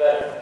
that